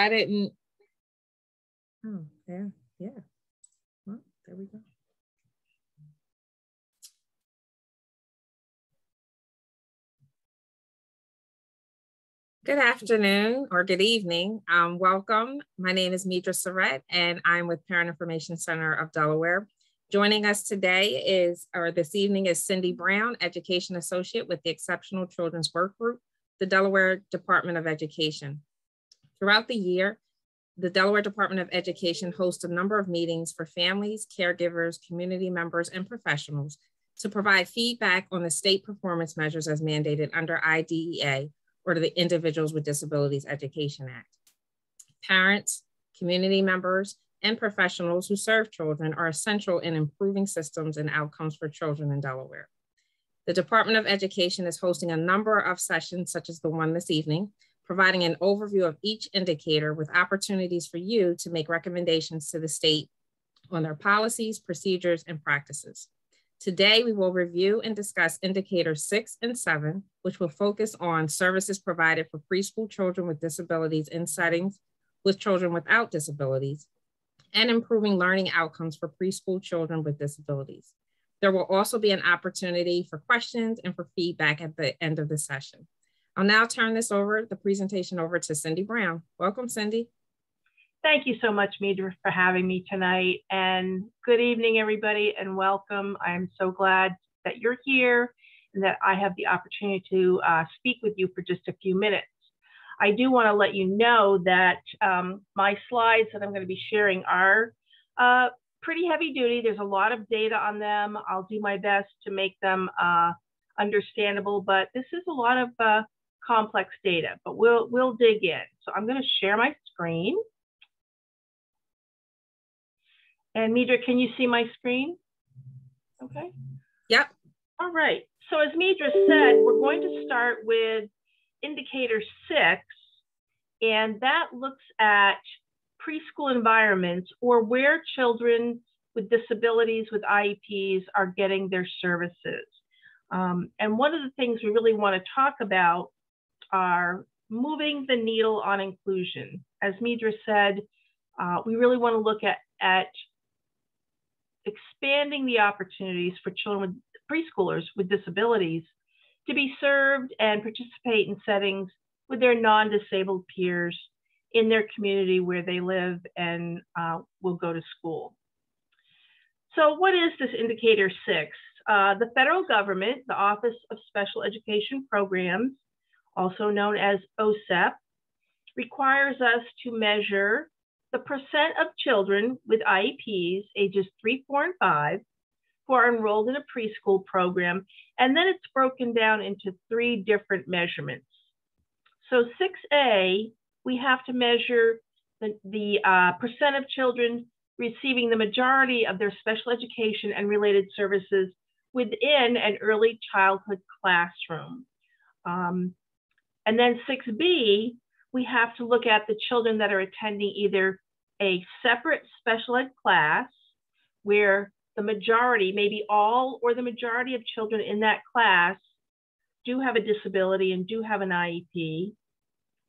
I didn't. Oh, yeah, yeah. Well, there we go. Good afternoon or good evening. Um, welcome. My name is Midra Surratt and I'm with Parent Information Center of Delaware. Joining us today is, or this evening is Cindy Brown, Education Associate with the Exceptional Children's Work Group, the Delaware Department of Education. Throughout the year, the Delaware Department of Education hosts a number of meetings for families, caregivers, community members, and professionals to provide feedback on the state performance measures as mandated under IDEA or the Individuals with Disabilities Education Act. Parents, community members, and professionals who serve children are essential in improving systems and outcomes for children in Delaware. The Department of Education is hosting a number of sessions, such as the one this evening, providing an overview of each indicator with opportunities for you to make recommendations to the state on their policies, procedures, and practices. Today, we will review and discuss indicators six and seven, which will focus on services provided for preschool children with disabilities in settings with children without disabilities, and improving learning outcomes for preschool children with disabilities. There will also be an opportunity for questions and for feedback at the end of the session. I'll now turn this over, the presentation over to Cindy Brown. Welcome, Cindy. Thank you so much, Midra, for having me tonight. And good evening, everybody, and welcome. I am so glad that you're here and that I have the opportunity to uh, speak with you for just a few minutes. I do want to let you know that um, my slides that I'm going to be sharing are uh, pretty heavy duty. There's a lot of data on them. I'll do my best to make them uh, understandable, but this is a lot of uh, complex data, but we'll, we'll dig in. So I'm going to share my screen. And Midra, can you see my screen? Okay. Yep. All right. So as Midra said, we're going to start with indicator six, and that looks at preschool environments or where children with disabilities with IEPs are getting their services. Um, and one of the things we really want to talk about are moving the needle on inclusion. As Midra said, uh, we really want to look at, at expanding the opportunities for children with preschoolers with disabilities to be served and participate in settings with their non-disabled peers in their community where they live and uh, will go to school. So what is this indicator six? Uh, the federal government, the Office of Special Education Programs, also known as OSEP, requires us to measure the percent of children with IEPs ages three, four, and five who are enrolled in a preschool program. And then it's broken down into three different measurements. So 6A, we have to measure the, the uh, percent of children receiving the majority of their special education and related services within an early childhood classroom. Um, and then 6B, we have to look at the children that are attending either a separate special ed class where the majority, maybe all or the majority of children in that class do have a disability and do have an IEP,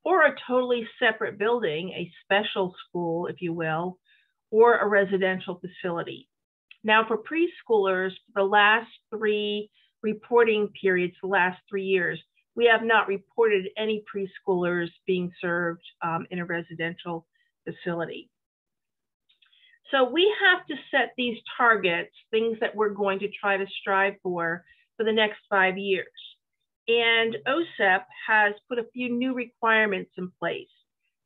or a totally separate building, a special school, if you will, or a residential facility. Now, for preschoolers, the last three reporting periods, the last three years, we have not reported any preschoolers being served um, in a residential facility. So we have to set these targets, things that we're going to try to strive for for the next five years. And OSEP has put a few new requirements in place.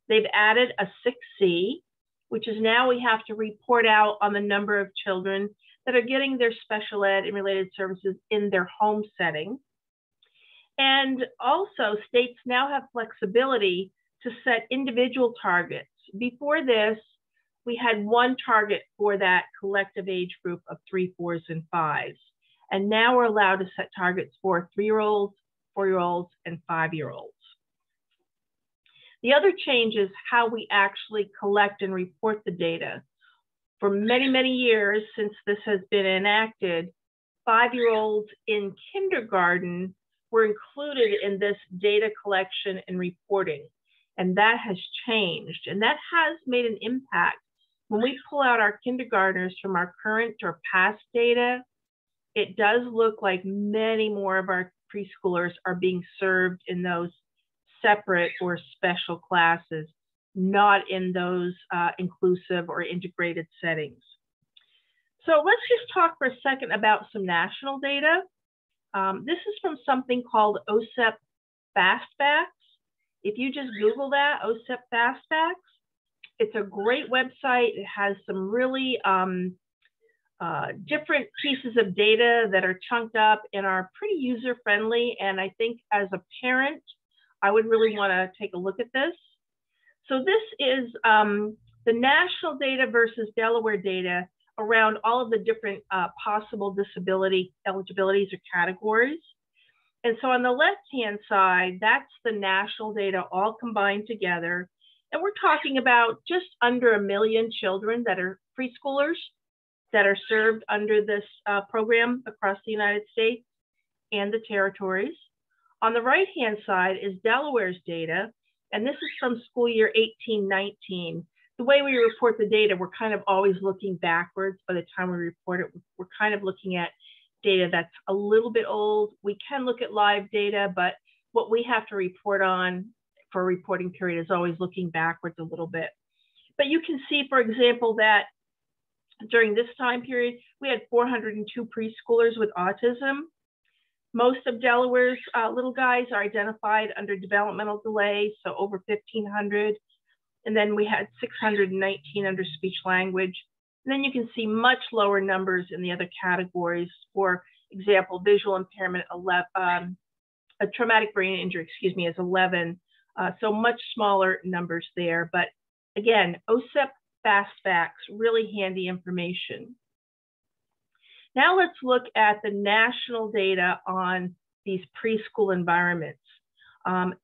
They've added a 6C, which is now we have to report out on the number of children that are getting their special ed and related services in their home setting. And also, states now have flexibility to set individual targets. Before this, we had one target for that collective age group of three, fours, and fives. And now we're allowed to set targets for three-year-olds, four-year-olds, and five-year-olds. The other change is how we actually collect and report the data. For many, many years since this has been enacted, five-year-olds in kindergarten were included in this data collection and reporting. And that has changed. And that has made an impact. When we pull out our kindergartners from our current or past data, it does look like many more of our preschoolers are being served in those separate or special classes, not in those uh, inclusive or integrated settings. So let's just talk for a second about some national data. Um, this is from something called OSEP FastFacts. If you just Google that, OSEP FastFacts, it's a great website. It has some really um, uh, different pieces of data that are chunked up and are pretty user friendly. And I think as a parent, I would really want to take a look at this. So this is um, the national data versus Delaware data around all of the different uh, possible disability eligibilities or categories. And so on the left-hand side, that's the national data all combined together. And we're talking about just under a million children that are preschoolers that are served under this uh, program across the United States and the territories. On the right-hand side is Delaware's data, and this is from school year 1819 the way we report the data, we're kind of always looking backwards by the time we report it. We're kind of looking at data that's a little bit old. We can look at live data, but what we have to report on for a reporting period is always looking backwards a little bit. But you can see, for example, that during this time period, we had 402 preschoolers with autism. Most of Delaware's uh, little guys are identified under developmental delay, so over 1,500. And then we had 619 under speech language. And then you can see much lower numbers in the other categories. For example, visual impairment, 11, um, a traumatic brain injury, excuse me, is 11. Uh, so much smaller numbers there. But again, OSEP fast facts, really handy information. Now let's look at the national data on these preschool environments. Um,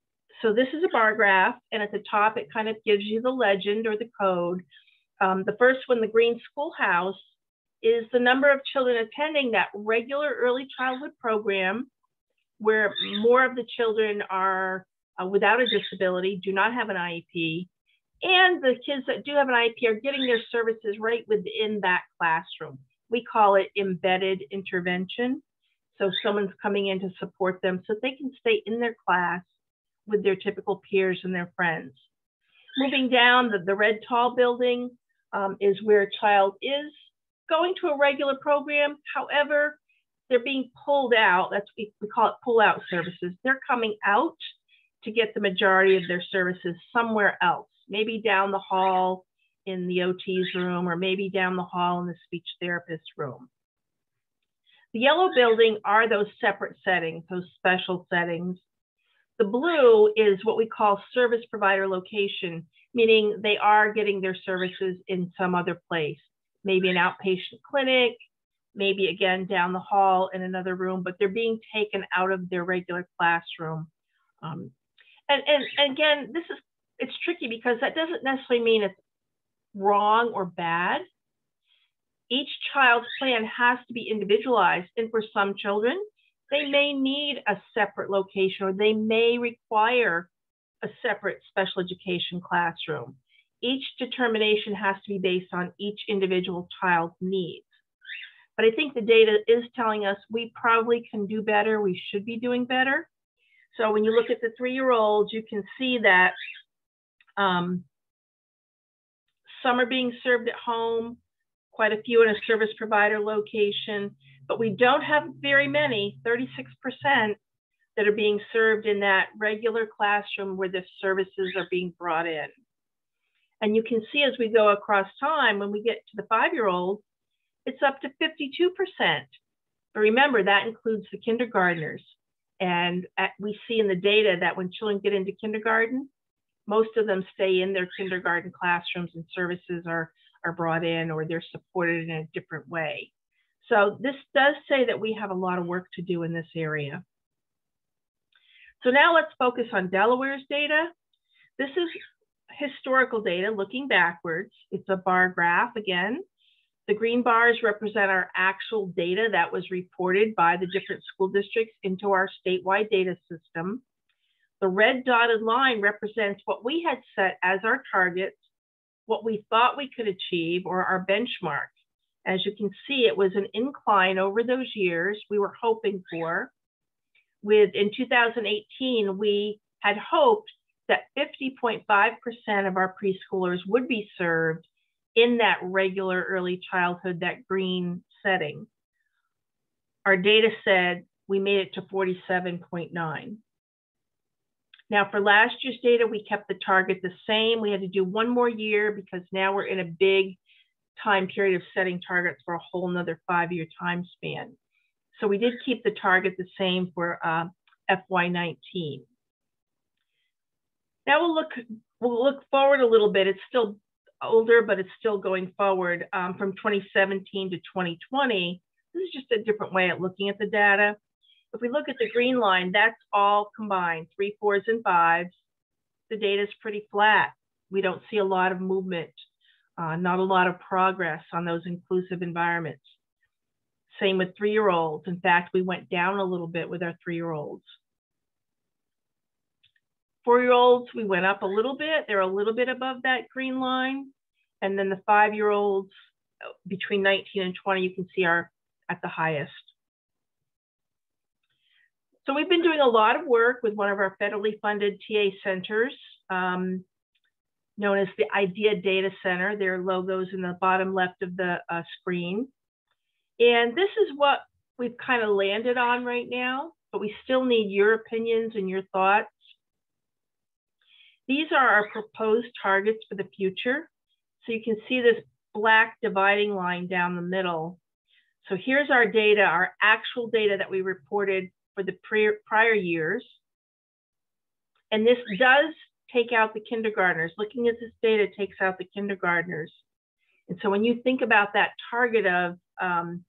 so this is a bar graph, and at the top, it kind of gives you the legend or the code. Um, the first one, the green schoolhouse, is the number of children attending that regular early childhood program where more of the children are uh, without a disability, do not have an IEP, and the kids that do have an IEP are getting their services right within that classroom. We call it embedded intervention. So someone's coming in to support them so they can stay in their class with their typical peers and their friends. Moving down, the, the red tall building um, is where a child is going to a regular program. However, they're being pulled out. That's we, we call it pull out services. They're coming out to get the majority of their services somewhere else, maybe down the hall in the OT's room, or maybe down the hall in the speech therapist room. The yellow building are those separate settings, those special settings the blue is what we call service provider location, meaning they are getting their services in some other place, maybe an outpatient clinic, maybe again down the hall in another room, but they're being taken out of their regular classroom. Um, and, and, again, this is, it's tricky because that doesn't necessarily mean it's wrong or bad. Each child's plan has to be individualized. And for some children, they may need a separate location or they may require a separate special education classroom. Each determination has to be based on each individual child's needs. But I think the data is telling us we probably can do better. We should be doing better. So when you look at the three-year-olds, you can see that um, some are being served at home, quite a few in a service provider location, but we don't have very many, 36%, that are being served in that regular classroom where the services are being brought in. And you can see as we go across time, when we get to the five-year-old, it's up to 52%. But remember, that includes the kindergartners. And at, we see in the data that when children get into kindergarten, most of them stay in their kindergarten classrooms and services are, are brought in or they're supported in a different way. So this does say that we have a lot of work to do in this area. So now let's focus on Delaware's data. This is historical data looking backwards. It's a bar graph again. The green bars represent our actual data that was reported by the different school districts into our statewide data system. The red dotted line represents what we had set as our targets, what we thought we could achieve, or our benchmark. As you can see, it was an incline over those years we were hoping for. With in 2018, we had hoped that 50.5% of our preschoolers would be served in that regular early childhood, that green setting. Our data said we made it to 47.9. Now for last year's data, we kept the target the same. We had to do one more year because now we're in a big time period of setting targets for a whole another five-year time span. So we did keep the target the same for uh, FY19. Now we'll look, we'll look forward a little bit. It's still older, but it's still going forward um, from 2017 to 2020. This is just a different way of looking at the data. If we look at the green line, that's all combined, three, fours, and fives. The data is pretty flat. We don't see a lot of movement, uh, not a lot of progress on those inclusive environments. Same with three-year-olds. In fact, we went down a little bit with our three-year-olds. Four-year-olds, we went up a little bit. They're a little bit above that green line. And then the five-year-olds between 19 and 20, you can see are at the highest. So we've been doing a lot of work with one of our federally funded TA centers, um, known as the IDEA Data Center. Their logos in the bottom left of the uh, screen. And this is what we've kind of landed on right now, but we still need your opinions and your thoughts. These are our proposed targets for the future. So you can see this black dividing line down the middle. So here's our data, our actual data that we reported for the prior years. And this does take out the kindergartners. Looking at this data takes out the kindergartners. And so when you think about that target of um,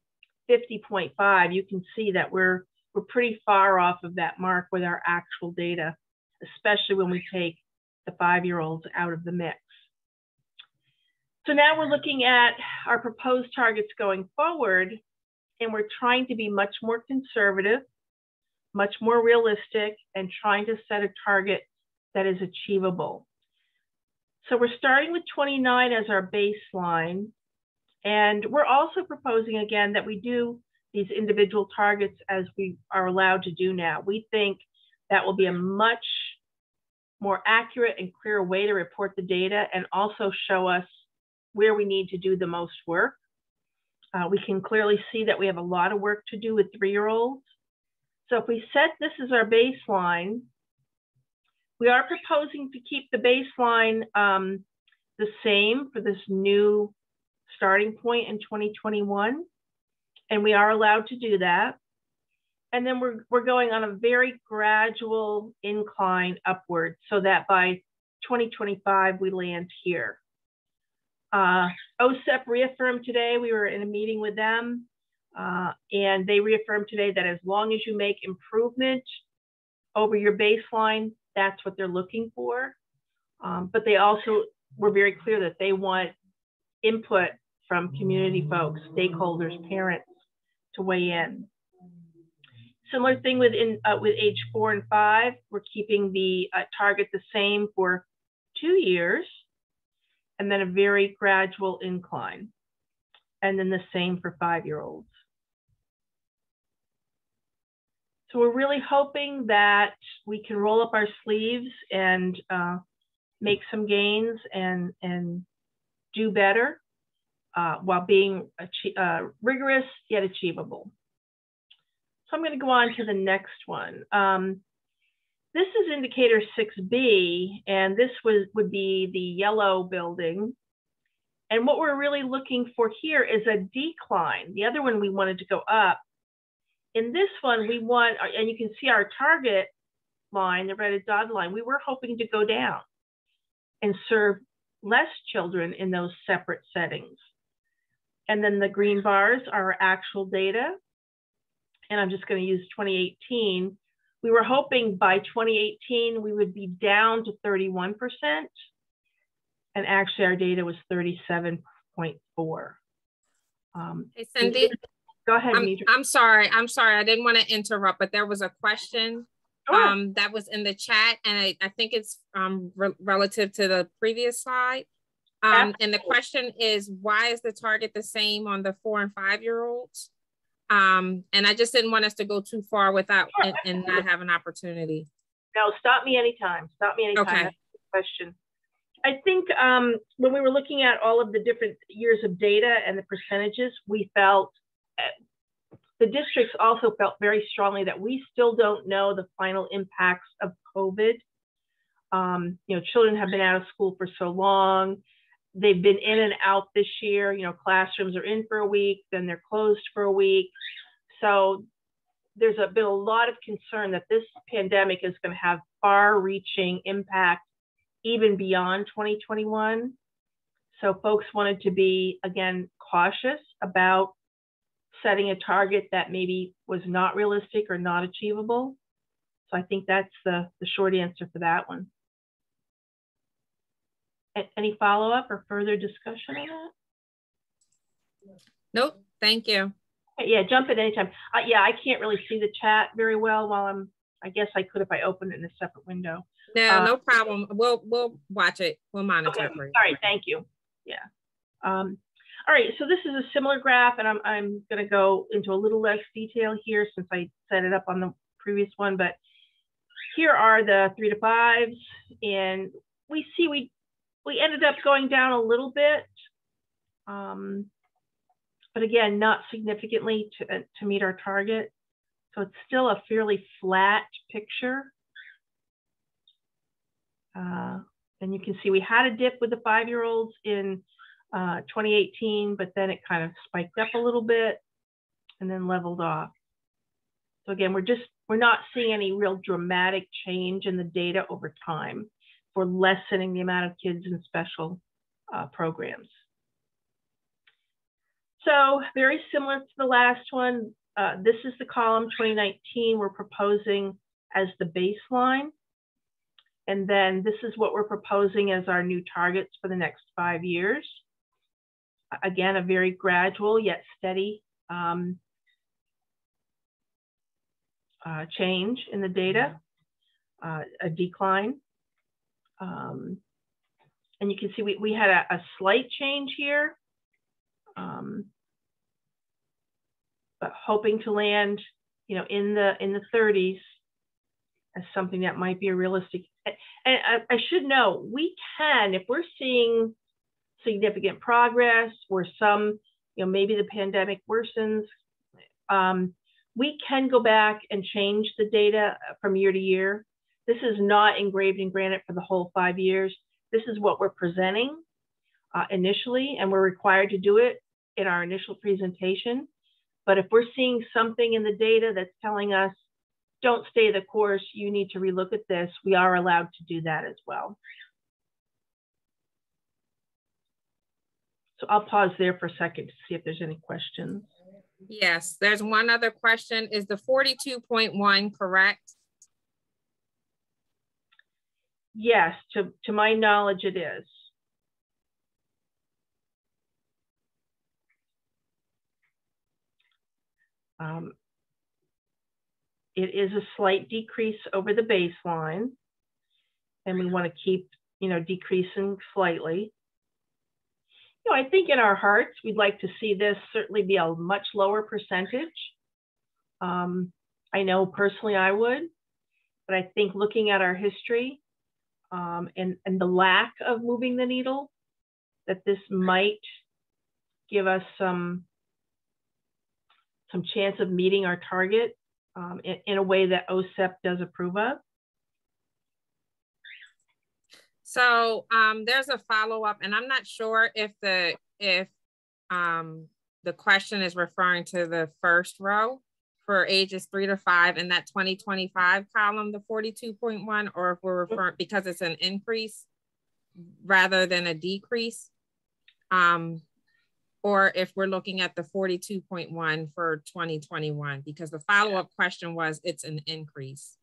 50.5, you can see that we're, we're pretty far off of that mark with our actual data, especially when we take the five-year-olds out of the mix. So now we're looking at our proposed targets going forward, and we're trying to be much more conservative, much more realistic, and trying to set a target that is achievable. So we're starting with 29 as our baseline, and we're also proposing again that we do these individual targets as we are allowed to do now. We think that will be a much more accurate and clear way to report the data and also show us where we need to do the most work. Uh, we can clearly see that we have a lot of work to do with three-year-olds. So if we set this as our baseline, we are proposing to keep the baseline um, the same for this new starting point in 2021. And we are allowed to do that. And then we're, we're going on a very gradual incline upward so that by 2025, we land here. Uh, OSEP reaffirmed today, we were in a meeting with them, uh, and they reaffirmed today that as long as you make improvement over your baseline, that's what they're looking for. Um, but they also were very clear that they want input from community folks, stakeholders, parents to weigh in. Similar thing with, in, uh, with age four and five, we're keeping the uh, target the same for two years, and then a very gradual incline. And then the same for five-year-olds. So we're really hoping that we can roll up our sleeves and uh, make some gains and, and do better uh, while being uh, rigorous yet achievable. So I'm going to go on to the next one. Um, this is indicator 6B, and this was, would be the yellow building. And what we're really looking for here is a decline. The other one we wanted to go up. In this one, we want, and you can see our target line, the red dotted line, we were hoping to go down and serve less children in those separate settings. And then the green bars are our actual data and I'm just going to use 2018, we were hoping by 2018 we would be down to 31%. And actually, our data was 37.4. Um, hey, Cindy. Go ahead, I'm, I'm, sorry. I'm sorry. I didn't want to interrupt, but there was a question Sure. Um, that was in the chat, and I, I think it's um, re relative to the previous slide. Um, and the question is, why is the target the same on the four and five year olds? Um, and I just didn't want us to go too far without sure, and, and, not have an opportunity. No, stop me anytime. Stop me anytime. Okay. question. I think um, when we were looking at all of the different years of data and the percentages, we felt the districts also felt very strongly that we still don't know the final impacts of COVID. Um, you know, children have been out of school for so long. They've been in and out this year. You know, classrooms are in for a week, then they're closed for a week. So there's a, been a lot of concern that this pandemic is going to have far-reaching impact even beyond 2021. So folks wanted to be, again, cautious about setting a target that maybe was not realistic or not achievable. So I think that's the, the short answer for that one. Any follow-up or further discussion on that? Nope, thank you. Yeah, jump at any time. Uh, yeah, I can't really see the chat very well while I'm, I guess I could if I open it in a separate window. No, uh, no problem. We'll we'll watch it. We'll monitor okay. it. All right, thank you. Yeah. Um, all right, so this is a similar graph, and I'm I'm going to go into a little less detail here since I set it up on the previous one. But here are the three to fives, and we see we we ended up going down a little bit, um, but again, not significantly to to meet our target. So it's still a fairly flat picture. Uh, and you can see we had a dip with the five-year-olds in uh, 2018, but then it kind of spiked up a little bit and then leveled off. So again, we're just, we're not seeing any real dramatic change in the data over time for lessening the amount of kids in special uh, programs. So very similar to the last one, uh, this is the column 2019 we're proposing as the baseline. And then this is what we're proposing as our new targets for the next five years. Again, a very gradual yet steady um, uh, change in the data, uh, a decline. Um, and you can see we, we had a, a slight change here, um, but hoping to land, you know, in the in the 30s as something that might be a realistic. And I, I should know we can, if we're seeing significant progress or some, you know, maybe the pandemic worsens, um, we can go back and change the data from year to year. This is not engraved in granite for the whole five years. This is what we're presenting uh, initially, and we're required to do it in our initial presentation. But if we're seeing something in the data that's telling us don't stay the course, you need to relook at this, we are allowed to do that as well. So I'll pause there for a second to see if there's any questions. Yes, there's one other question. Is the 42.1 correct? Yes, to, to my knowledge, it is. Um, it is a slight decrease over the baseline. And we want to keep, you know, decreasing slightly. You know, I think in our hearts, we'd like to see this certainly be a much lower percentage. Um, I know personally I would, but I think looking at our history um, and, and the lack of moving the needle, that this might give us some, some chance of meeting our target um, in, in, a way that OSEP does approve of. So um, there's a follow up, and I'm not sure if the if um, the question is referring to the first row for ages three to five in that 2025 column, the 42.1, or if we're referring because it's an increase rather than a decrease. Um, or if we're looking at the 42.1 for 2021, because the follow-up question was it's an increase.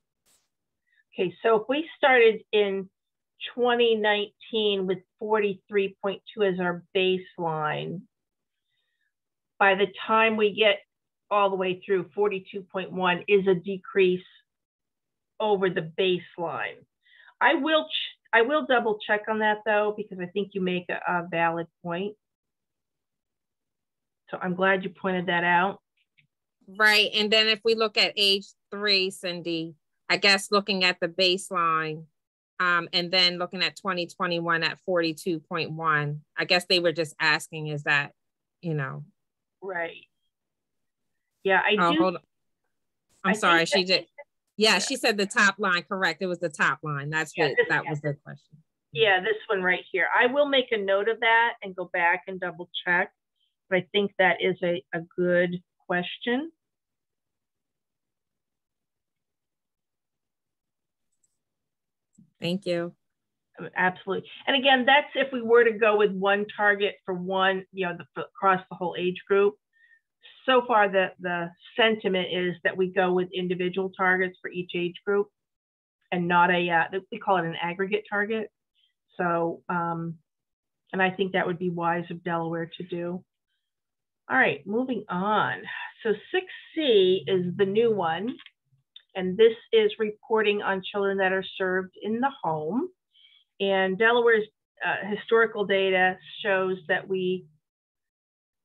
Okay, so if we started in 2019 with 43.2 as our baseline, by the time we get all the way through 42.1 is a decrease over the baseline. I will I will double check on that though because I think you make a, a valid point. So I'm glad you pointed that out. Right. And then if we look at age three, Cindy, I guess looking at the baseline um, and then looking at 2021 at 42.1, I guess they were just asking, is that, you know? Right. Yeah, I oh, do. Hold on. I'm I sorry, she did. Yeah, yeah, she said the top line, correct. It was the top line. That's yeah, what, this, that yeah. was the question. Yeah, this one right here. I will make a note of that and go back and double check. But I think that is a, a good question. Thank you. Absolutely. And again, that's if we were to go with one target for one, you know, the, across the whole age group. So far, the, the sentiment is that we go with individual targets for each age group and not a, uh, we call it an aggregate target. So, um, and I think that would be wise of Delaware to do. All right, moving on. So 6C is the new one. And this is reporting on children that are served in the home. And Delaware's uh, historical data shows that we,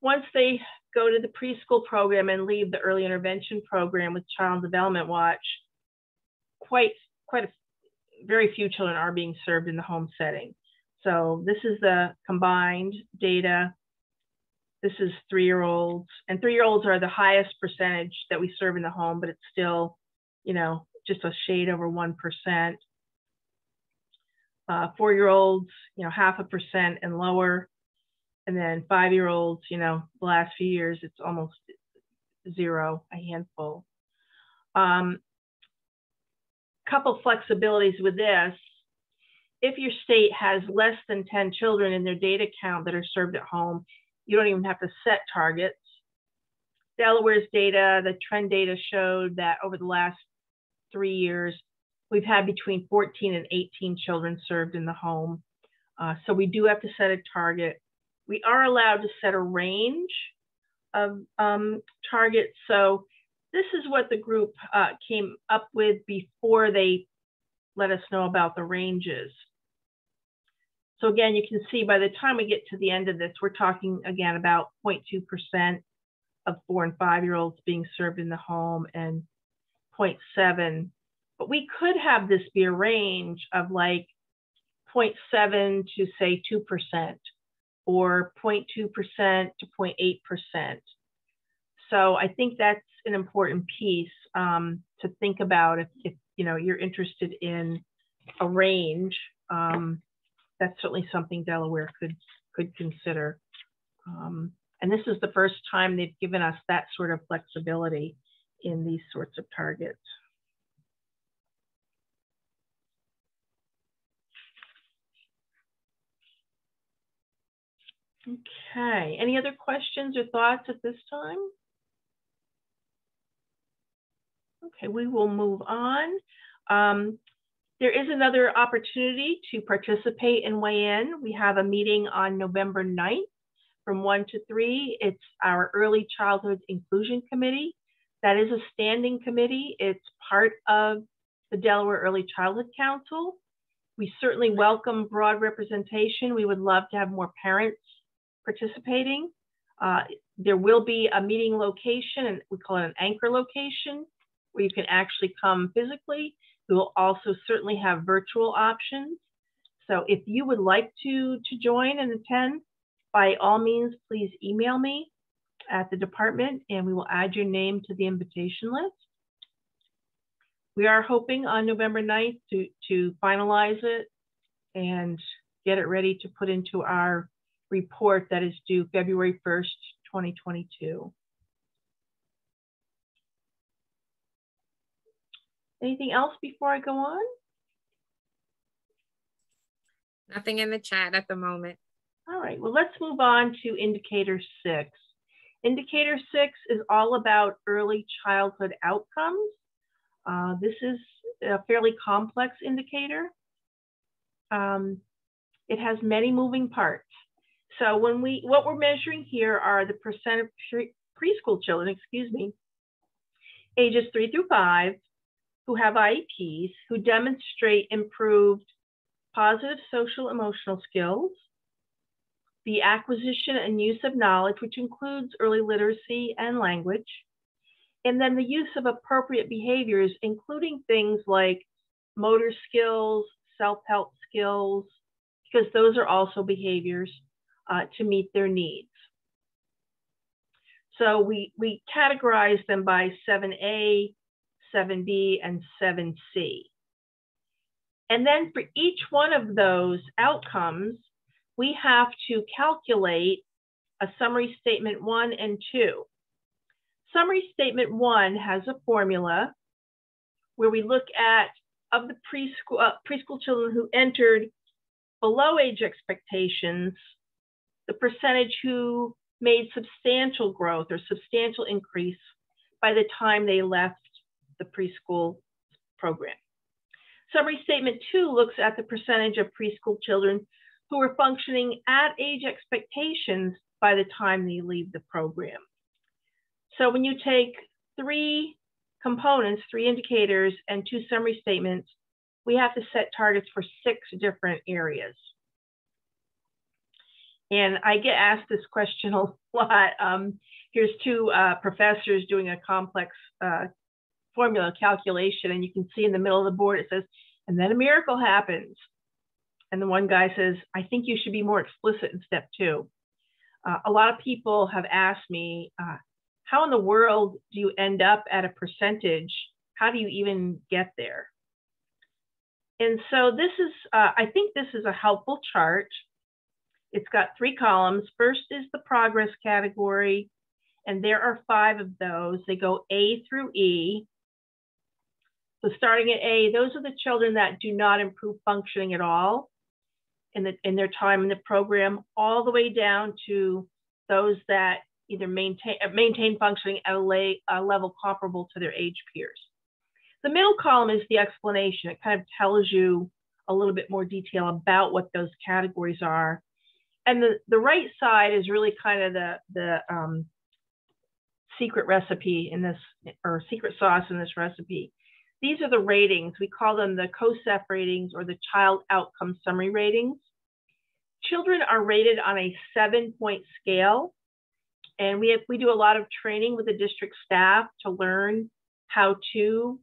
once they go to the preschool program and leave the early intervention program with Child Development Watch, quite, quite a, very few children are being served in the home setting. So this is the combined data. This is three-year-olds, and three-year-olds are the highest percentage that we serve in the home, but it's still you know, just a shade over 1%. Uh, four-year-olds, you know, half a percent and lower. And then five-year-olds, you know, the last few years, it's almost zero, a handful. Um, couple flexibilities with this. If your state has less than 10 children in their data count that are served at home, you don't even have to set targets. Delaware's data, the trend data showed that over the last three years, we've had between 14 and 18 children served in the home. Uh, so we do have to set a target. We are allowed to set a range of um, targets. So this is what the group uh, came up with before they let us know about the ranges. So again, you can see by the time we get to the end of this, we're talking again about 0.2% of four and five-year-olds being served in the home and 0.7, but we could have this be a range of like 0.7 to say 2% or 0.2% to 0.8%. So I think that's an important piece um, to think about if, if, you know you're interested in a range. Um, that's certainly something Delaware could could consider. Um, and this is the first time they've given us that sort of flexibility in these sorts of targets. Okay, any other questions or thoughts at this time? Okay, we will move on. Um, there is another opportunity to participate and weigh in. We have a meeting on November 9th from 1 to 3. It's our Early Childhood Inclusion Committee. That is a standing committee. It's part of the Delaware Early Childhood Council. We certainly welcome broad representation. We would love to have more parents participating. Uh, there will be a meeting location, and we call it an anchor location, where you can actually come physically. We will also certainly have virtual options. So if you would like to, to join and attend, by all means, please email me at the department and we will add your name to the invitation list. We are hoping on November 9th to, to finalize it and get it ready to put into our report that is due February 1st, 2022. Anything else before I go on? Nothing in the chat at the moment. All right, well, let's move on to indicator six. Indicator six is all about early childhood outcomes. Uh, this is a fairly complex indicator. Um, it has many moving parts. So when we, what we're measuring here are the percent of pre preschool children, excuse me, ages three through five who have IEPs who demonstrate improved positive social emotional skills, the acquisition and use of knowledge, which includes early literacy and language, and then the use of appropriate behaviors, including things like motor skills, self-help skills, because those are also behaviors uh, to meet their needs. So we, we categorize them by 7A, 7B, and 7C. And then for each one of those outcomes, we have to calculate a summary statement one and two. Summary statement one has a formula where we look at of the preschool, uh, preschool children who entered below age expectations, the percentage who made substantial growth or substantial increase by the time they left the preschool program. Summary statement two looks at the percentage of preschool children who are functioning at age expectations by the time they leave the program. So when you take three components, three indicators, and two summary statements, we have to set targets for six different areas. And I get asked this question a lot. Um, here's two uh, professors doing a complex uh, formula calculation, and you can see in the middle of the board it says, and then a miracle happens. And the one guy says, I think you should be more explicit in step two. Uh, a lot of people have asked me, uh, how in the world do you end up at a percentage? How do you even get there? And so this is, uh, I think this is a helpful chart. It's got three columns. First is the progress category, and there are five of those. They go A through E. So starting at A, those are the children that do not improve functioning at all in, the, in their time in the program, all the way down to those that either maintain, maintain functioning at a, lay, a level comparable to their age peers. The middle column is the explanation. It kind of tells you a little bit more detail about what those categories are. And the, the right side is really kind of the, the um, secret recipe in this, or secret sauce in this recipe. These are the ratings. We call them the COSF ratings or the Child Outcome Summary ratings. Children are rated on a seven point scale. And we, have, we do a lot of training with the district staff to learn how to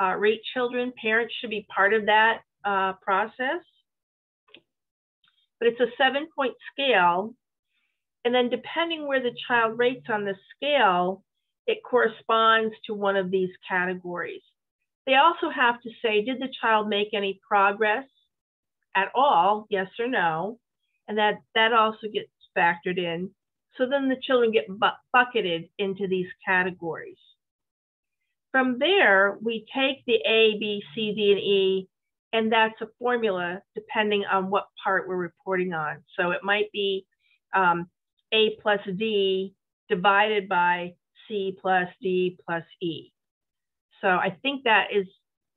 uh, rate children. Parents should be part of that uh, process. But it's a seven point scale. And then depending where the child rates on the scale, it corresponds to one of these categories. They also have to say, did the child make any progress at all, yes or no? And that, that also gets factored in. So then the children get bu bucketed into these categories. From there, we take the A, B, C, D, and E, and that's a formula depending on what part we're reporting on. So it might be um, A plus D divided by C plus D plus E. So I think that is,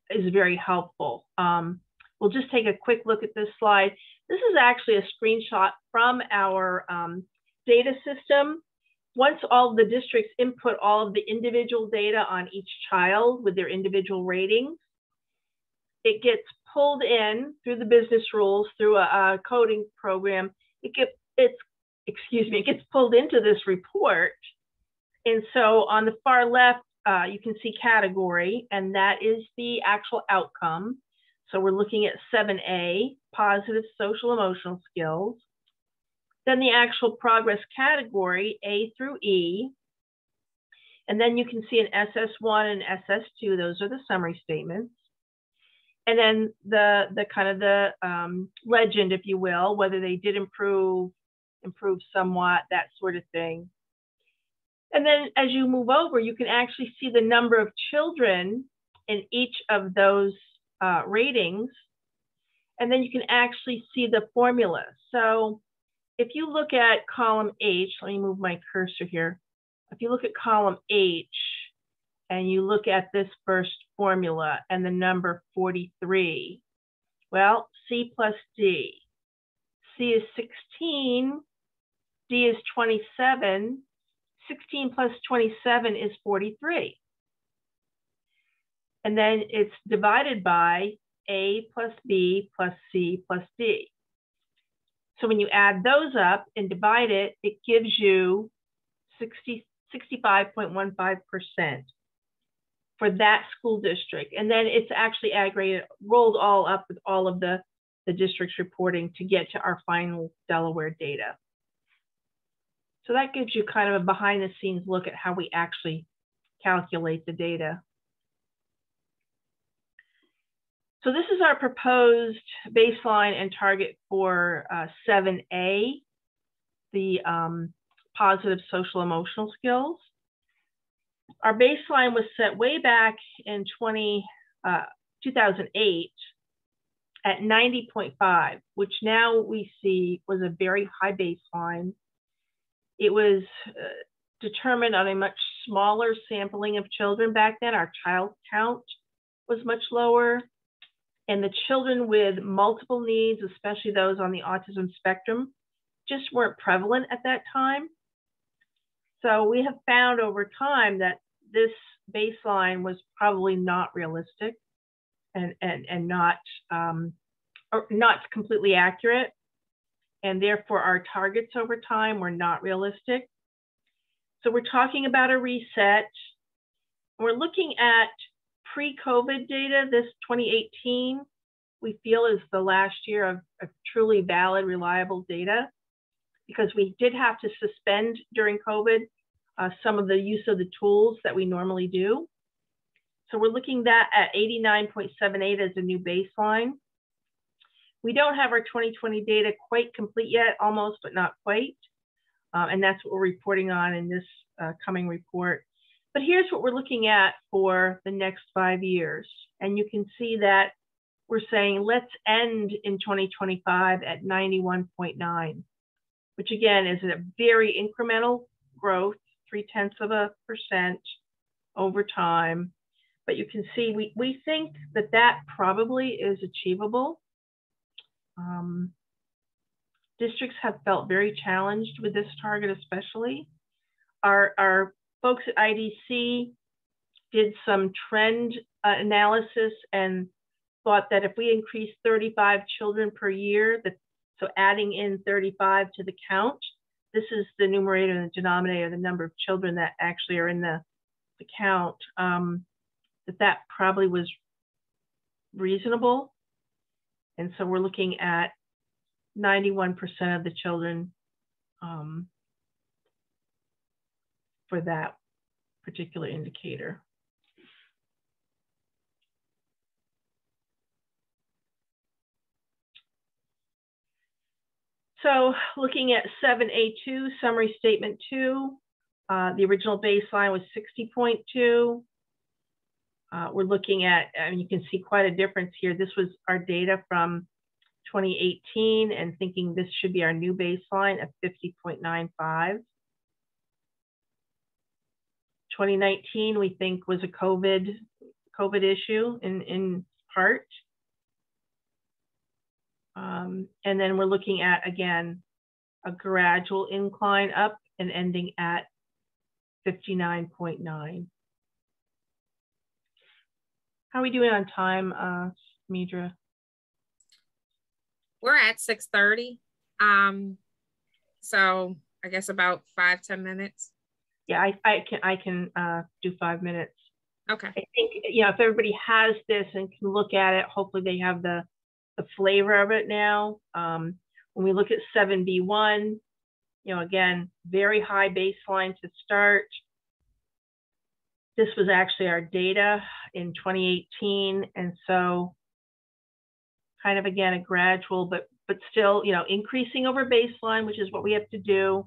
is very helpful. Um, we'll just take a quick look at this slide. This is actually a screenshot from our um, data system. Once all the districts input all of the individual data on each child with their individual ratings, it gets pulled in through the business rules through a, a coding program. It gets it's excuse me, it gets pulled into this report. And so on the far left, uh, you can see category, and that is the actual outcome. So we're looking at 7A, positive social emotional skills. Then the actual progress category, A through E. And then you can see an SS1 and SS2, those are the summary statements. And then the, the kind of the um, legend, if you will, whether they did improve, improve somewhat, that sort of thing. And then as you move over, you can actually see the number of children in each of those uh, ratings. And then you can actually see the formula. So if you look at column H, let me move my cursor here. If you look at column H and you look at this first formula and the number 43, well, C plus D. C is 16, D is 27, 16 plus 27 is 43. And then it's divided by A plus B plus C plus D. So when you add those up and divide it, it gives you 65.15% for that school district. And then it's actually aggregated, rolled all up with all of the, the districts reporting to get to our final Delaware data. So that gives you kind of a behind the scenes look at how we actually calculate the data. So this is our proposed baseline and target for uh, 7A, the um, positive social emotional skills. Our baseline was set way back in 20, uh, 2008 at 90.5, which now we see was a very high baseline. It was uh, determined on a much smaller sampling of children back then. Our child count was much lower. And the children with multiple needs, especially those on the autism spectrum, just weren't prevalent at that time. So we have found over time that this baseline was probably not realistic and, and, and not, um, not completely accurate. And therefore our targets over time were not realistic. So we're talking about a reset. We're looking at pre-COVID data, this 2018, we feel is the last year of, of truly valid, reliable data because we did have to suspend during COVID uh, some of the use of the tools that we normally do. So we're looking that at 89.78 as a new baseline. We don't have our 2020 data quite complete yet, almost, but not quite. Um, and that's what we're reporting on in this uh, coming report. But here's what we're looking at for the next five years. And you can see that we're saying let's end in 2025 at 91.9, which again is a very incremental growth, three tenths of a percent over time. But you can see we, we think that that probably is achievable. Um, districts have felt very challenged with this target, especially. Our, our folks at IDC did some trend uh, analysis and thought that if we increase 35 children per year, that, so adding in 35 to the count, this is the numerator and the denominator, the number of children that actually are in the, the count, um, that that probably was reasonable. And so we're looking at 91% of the children um, for that particular indicator. So looking at 7A2, summary statement two, uh, the original baseline was 60.2. Uh, we're looking at, I mean, you can see quite a difference here. This was our data from 2018 and thinking this should be our new baseline of 50.95. 2019, we think was a COVID, COVID issue in, in part. Um, and then we're looking at, again, a gradual incline up and ending at 59.9. How are we doing on time, uh, Midra? We're at 6.30. Um, so I guess about five ten minutes. Yeah, I, I can I can uh, do five minutes. Okay. I think, you know, if everybody has this and can look at it, hopefully they have the the flavor of it now. Um, when we look at 7B1, you know, again, very high baseline to start. This was actually our data in 2018. And so kind of again, a gradual, but, but still, you know, increasing over baseline, which is what we have to do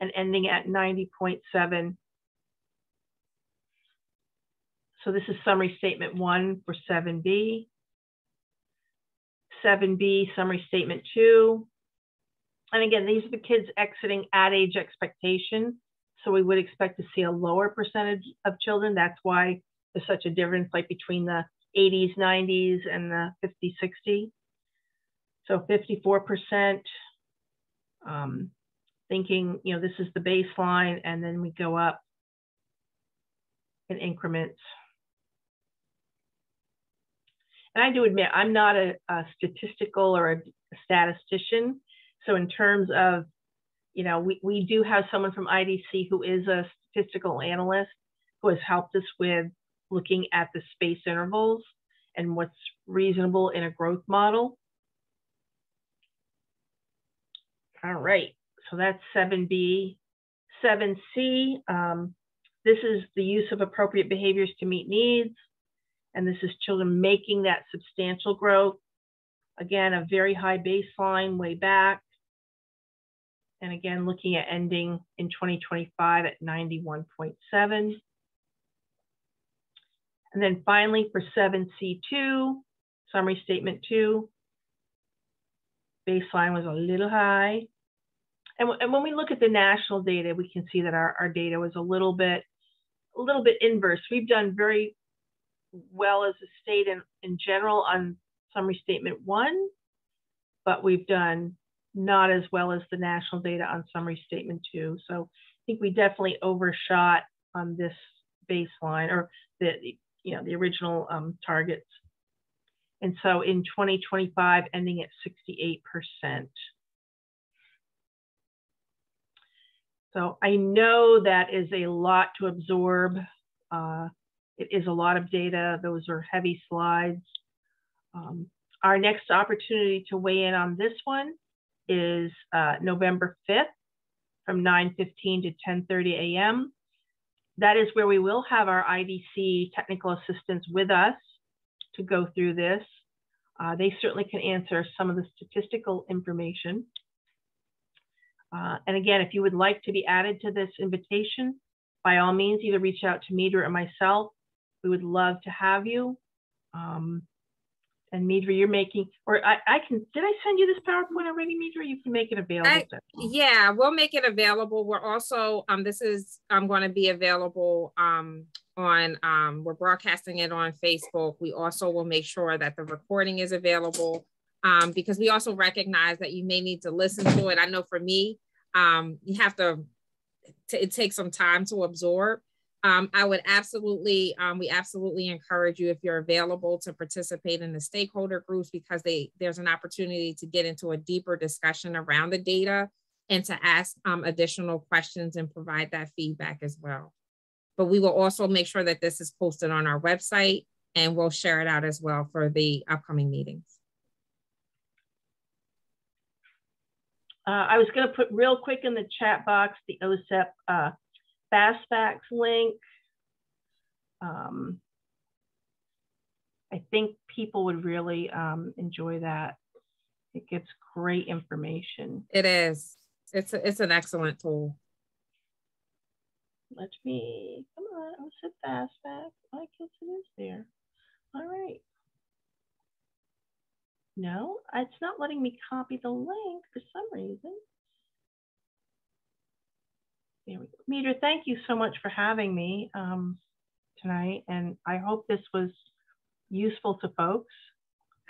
and ending at 90.7. So this is summary statement one for 7B. 7B, summary statement two. And again, these are the kids exiting at age expectation. So we would expect to see a lower percentage of children. That's why there's such a difference like between the 80s, 90s, and the 50, 60. So 54%, um, thinking, you know, this is the baseline, and then we go up in increments and I do admit I'm not a, a statistical or a statistician. So in terms of, you know, we, we do have someone from IDC who is a statistical analyst who has helped us with looking at the space intervals and what's reasonable in a growth model. All right, so that's 7B. 7C, um, this is the use of appropriate behaviors to meet needs. And this is children making that substantial growth. Again, a very high baseline way back. And again, looking at ending in 2025 at 91.7. And then finally for 7C2, summary statement two, baseline was a little high. And, and when we look at the national data, we can see that our, our data was a little bit, a little bit inverse. We've done very well as a state in, in general on summary statement one, but we've done not as well as the national data on summary statement two. So I think we definitely overshot on this baseline or the, you know, the original um, targets. And so in 2025, ending at 68%. So I know that is a lot to absorb. Uh, it is a lot of data. Those are heavy slides. Um, our next opportunity to weigh in on this one is uh, November 5th from 9.15 to 10.30 a.m. That is where we will have our IDC technical assistance with us to go through this. Uh, they certainly can answer some of the statistical information. Uh, and again, if you would like to be added to this invitation, by all means, either reach out to Meadra or myself. We would love to have you. Um, and Meadra, you're making, or I, I can, did I send you this PowerPoint already, Meadra? You can make it available. I, yeah, we'll make it available. We're also, um, this is, I'm going to be available um, on, um, we're broadcasting it on Facebook. We also will make sure that the recording is available um, because we also recognize that you may need to listen to it. I know for me, um, you have to, it takes some time to absorb. Um, I would absolutely, um, we absolutely encourage you if you're available to participate in the stakeholder groups because they there's an opportunity to get into a deeper discussion around the data and to ask um, additional questions and provide that feedback as well. But we will also make sure that this is posted on our website and we'll share it out as well for the upcoming meetings. Uh, I was going to put real quick in the chat box the OSEP uh, FastFacts link. Um, I think people would really um, enjoy that. It gives great information. It is. It's a, it's an excellent tool. Let me come on. I'll sit FastFacts. I guess it is there. All right. No, it's not letting me copy the link for some reason. There we go. Meadra, thank you so much for having me um, tonight. And I hope this was useful to folks.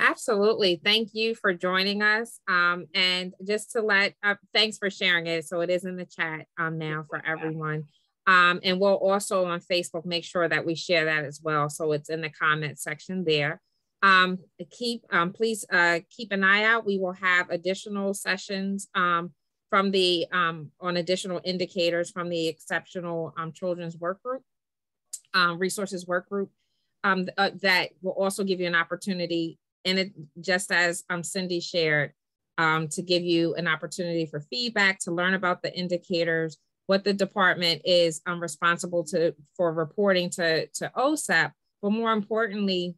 Absolutely. Thank you for joining us. Um, and just to let, uh, thanks for sharing it. So it is in the chat um, now for everyone. Um, and we'll also on Facebook make sure that we share that as well. So it's in the comment section there. Um, keep, um, please uh, keep an eye out. We will have additional sessions um, from the um, on additional indicators from the exceptional um, children's work group, um, resources work group um, uh, that will also give you an opportunity and it just as um, Cindy shared um, to give you an opportunity for feedback to learn about the indicators, what the department is responsible to for reporting to, to OSEP, but more importantly,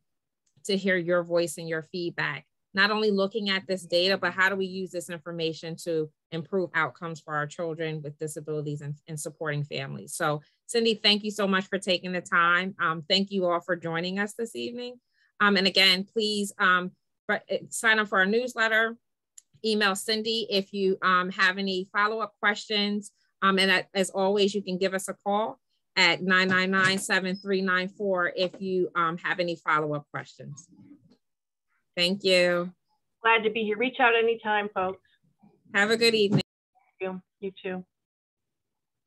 to hear your voice and your feedback. Not only looking at this data, but how do we use this information to improve outcomes for our children with disabilities and, and supporting families. So Cindy, thank you so much for taking the time. Um, thank you all for joining us this evening. Um, and again, please um, uh, sign up for our newsletter, email Cindy if you um, have any follow-up questions. Um, and as always, you can give us a call at 999-7394 if you um, have any follow-up questions. Thank you. Glad to be here. Reach out anytime, folks. Have a good evening. You, too.